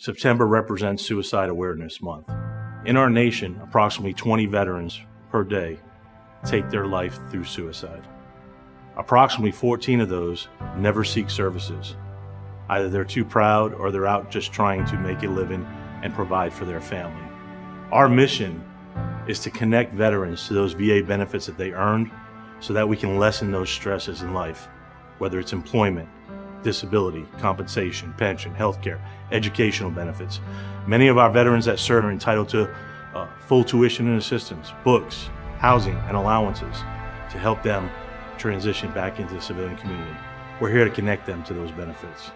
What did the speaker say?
September represents Suicide Awareness Month. In our nation, approximately 20 veterans per day take their life through suicide. Approximately 14 of those never seek services. Either they're too proud or they're out just trying to make a living and provide for their family. Our mission is to connect veterans to those VA benefits that they earned so that we can lessen those stresses in life, whether it's employment, disability, compensation, pension, healthcare, educational benefits. Many of our veterans that serve are entitled to uh, full tuition and assistance, books, housing, and allowances to help them transition back into the civilian community. We're here to connect them to those benefits.